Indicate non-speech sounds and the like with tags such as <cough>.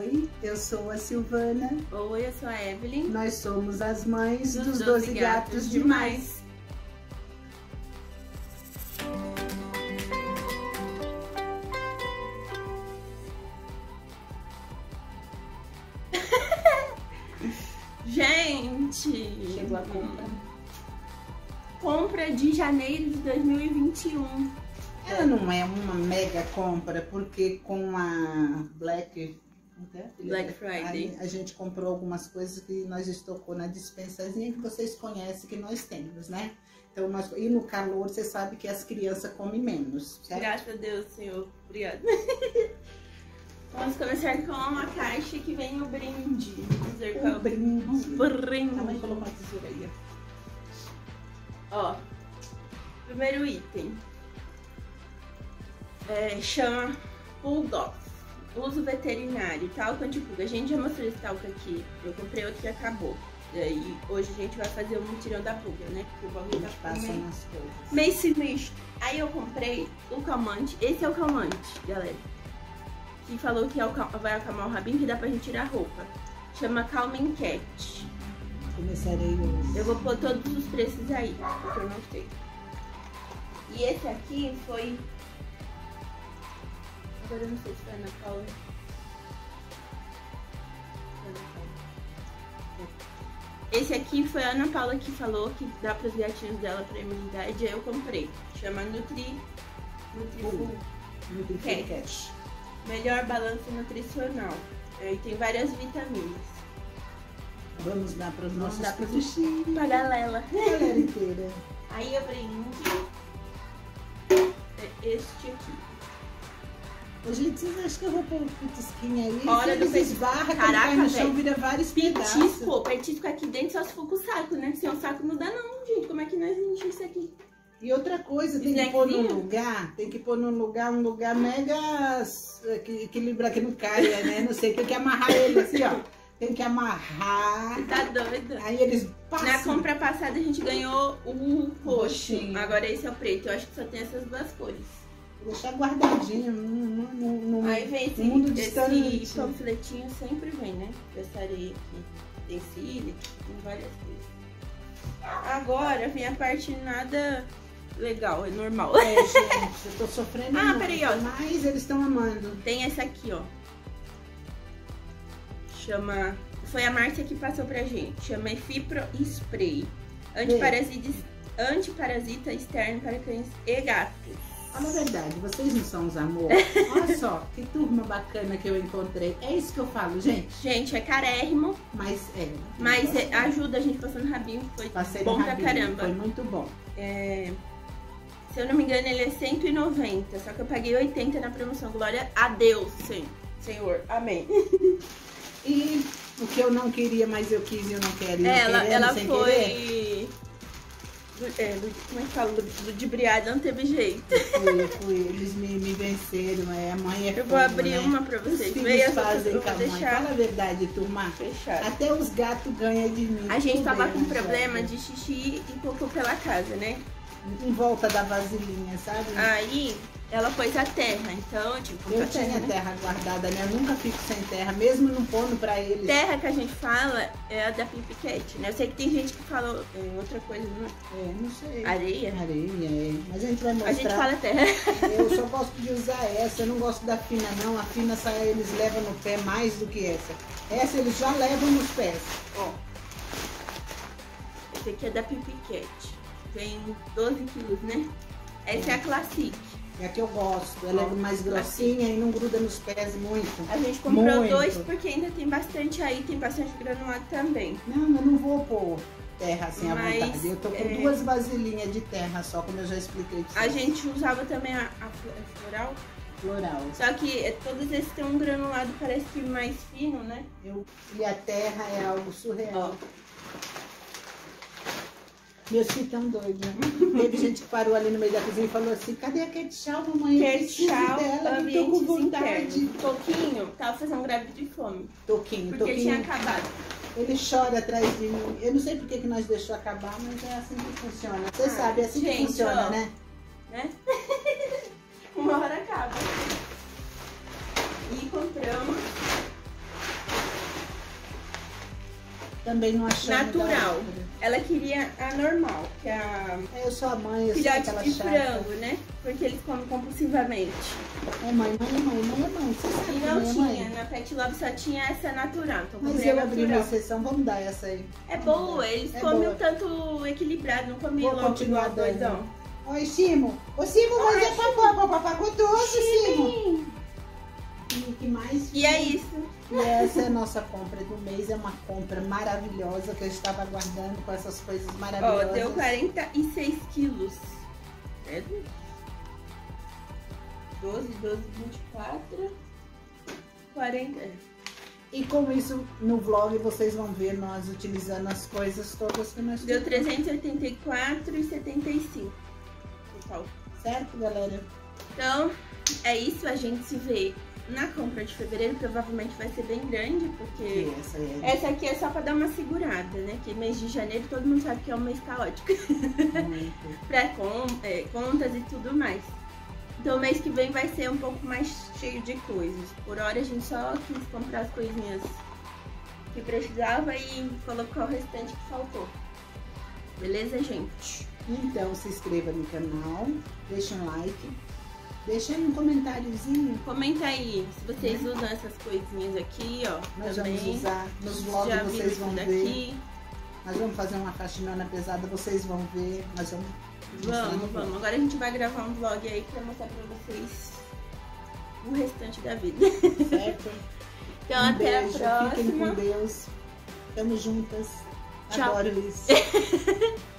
Oi, eu sou a Silvana. Oi, eu sou a Evelyn. Nós somos as mães dos, dos 12, 12 gatos, gatos demais. <laughs> Gente! Chegou a compra. Compra de janeiro de 2021. Ela não é uma mega compra, porque com a Black Black Friday. A, a, gente comprou algumas coisas que nós estocou na dispensazinha que vocês conhecem que nós temos, né? Então, nós, e no calor, você sabe que as crianças comem menos, certo? Graças a Deus, Senhor. Obrigada. <laughs> Vamos começar com uma caixa que vem o brinde. Vamos ver um qual brinde. Um brinde. A mãe colocou uma tesoura aí, ó. Ó, primeiro item. É, chama Bulldog uso veterinário, talco antipulga. A gente já mostrou esse talco aqui. Eu comprei outro que acabou. Daí hoje a gente vai fazer um mutirão da pulga, né? Porque o bagulho tá passa nas coisas. Meio sinistro. Aí eu comprei o calmante. Esse é o calmante, galera. Que falou que é vai acalmar o rabinho que dá pra gente tirar a roupa. Chama Calming Cat. Começarei hoje. Eu vou pôr todos os preços aí, porque eu não sei. E esse aqui foi Agora eu não sei se foi Ana Paula. Esse aqui foi a Ana Paula que falou que dá para os gatinhos dela para imunidade, aí eu comprei. Chama Nutri... Nutrifull Nutri Cat. Melhor balanço nutricional. Aí tem várias vitaminas. Vamos dar para os nossos dar bichinhos. <laughs> Pra galera. Galera inteira. Aí eu brinde é este aqui. Ô, gente, vocês acham que eu vou pôr um petisquinho aí? Olha, eles esbarra, Caraca, no chão, vira vários petisco, pedaços. Petisco aqui dentro só se for com o saco, né? Sem o saco não dá não, gente. Como é que nós enchemos isso aqui? E outra coisa, tem que pôr num lugar, tem que pôr num lugar, um lugar mega que equilibra que não caia, né? Não sei, tem que amarrar ele assim, ó. Tem que amarrar. Tá doido. Aí eles passam. Na compra passada a gente ganhou o roxo. Agora esse é o preto. Eu acho que só tem essas duas cores. Deixar guardadinho no, no, no, Aí vem esse, mundo distante. Esse panfletinho sempre vem, né? Dessa areia aqui. Tem cílio, tem várias coisas. Agora vem a parte nada legal, é normal. É, gente, eu tô sofrendo <laughs> Ah, muito, peraí, ó. Mas eles estão amando. Tem essa aqui, ó. Chama... Foi a Márcia que passou pra gente. Chama Efipro Spray. Antiparasita, antiparasita externo para cães e gatos. Fala a verdade, vocês não são os amores? <laughs> Olha só, que turma bacana que eu encontrei. É isso que eu falo, gente. Gente, é carérrimo. Mas é. Mas é, ajuda a gente passando rabinho, foi Passei bom rabinho, pra caramba. Foi muito bom. É, se eu não me engano, ele é 190, só que eu paguei 80 na promoção. Glória a Deus, sim. Senhor. Amém. E o que eu não queria, mas eu quis e eu não quero. Ela, querendo, ela sem foi... Querer é, como é que fala? Ludibriada, não teve jeito. Fui, fui. Eles me, me venceram, é, a mãe é Eu vou abrir né? uma pra vocês. Os filhos fazem com a mãe. Fala a verdade, turma. Fechado. Até os gatos ganham de mim. A gente tava com problema de xixi e cocô pela casa, né? Em volta da vasilhinha, sabe? Aí, ela pôs a terra, então eu que Eu tinha terra, né? terra guardada, né? Eu nunca fico sem terra, mesmo não pondo pra eles. Terra que a gente fala é a da Pimpiquete, né? Eu sei que tem gente que fala é, outra coisa, não é? É, não sei. Areia? Areia, é. Mas a gente vai mostrar. A gente fala terra. <laughs> Eu só gosto de usar essa, eu não gosto da fina não. A fina eles levam no pé mais do que essa. Essa eles já levam nos pés. Ó. Esse aqui é da Pimpiquete. Tem 12 quilos, né? Essa é, é a Classic. É a que eu gosto. Ela é mais grossinha e não gruda nos pés muito. A gente comprou muito. dois porque ainda tem bastante aí, tem bastante granulado também. Não, eu não vou pôr terra assim à Mas, vontade. Eu tô com é... duas vasilhinhas de terra só, como eu já expliquei. A gente usava também a, a floral. Floral. Só que é, todos esses têm um granulado, parece que mais fino, né? Eu, e a terra é algo surreal. Ó. Meus filhos estão doidos. Né? Teve gente que parou ali no meio da cozinha e falou assim: cadê a ketchup, mamãe? Ketchup, dela, ambiente com vontade. Toquinho tava fazendo greve de fome. Toquinho, porque Toquinho. tinha acabado. Ele chora atrás de mim. Eu não sei por que, que nós deixou acabar, mas é assim que funciona. Você ah, sabe, é assim gente, que funciona, ó, né? Né? <laughs> Uma hora acaba. Também não achando natural. Ela queria a normal, que é a É, eu sou a mãe, eu filhote sou aquela de chata. frango, né? Porque eles comem compulsivamente. É mãe, mãe, mãe, mãe, mãe. Você sabe E não é tinha, mãe? na Pet Love só tinha essa natural. Então Mas eu abri uma sessão, vamos dar essa aí. É boa, eles É comem boa. um tanto equilibrado, não comem Vou logo continuar doidão. Oi, Simo. Ô, Simo, mas é papá, papá, gostoso, Simo. E que mais? E é isso. E essa é a nossa compra do mês. É uma compra maravilhosa que eu estava aguardando com essas coisas Ó, maravilhosas. deu 46 quilos. Certo? 12, 12, 24, 40. é. E com isso, no vlog, vocês vão ver nós utilizando as coisas todas que nós Deu temos. 384,75 total. Certo, galera? Então, é isso. A gente se vê na compra de fevereiro. Provavelmente vai ser bem grande, porque essa é essa aqui é só pra dar uma segurada, né? Que mês de janeiro todo mundo sabe que é um mês caótico. <laughs> pra com, é, contas e tudo mais. Então mês que vem vai ser um pouco mais cheio de coisas. Por hora a gente só quis comprar as coisinhas que precisava e colocar o restante que faltou. Beleza, gente? Então, se inscreva no canal, deixa um like, deixa aí um comentáriozinho. Comenta aí se vocês usam essas coisinhas aqui, ó. Nós também. vamos usar nos vlogs, vocês vão ver. daqui? Nós vamos fazer uma faxinona pesada, vocês vão ver. Nós vamos Vamos, vlog. vamos. Agora a gente vai gravar um vlog aí pra mostrar pra vocês o restante da vida. Certo? <laughs> Então Um até beijo, a Fiquem com próxima. Deus. Tamo juntas. Tchau. Adoro isso. <laughs>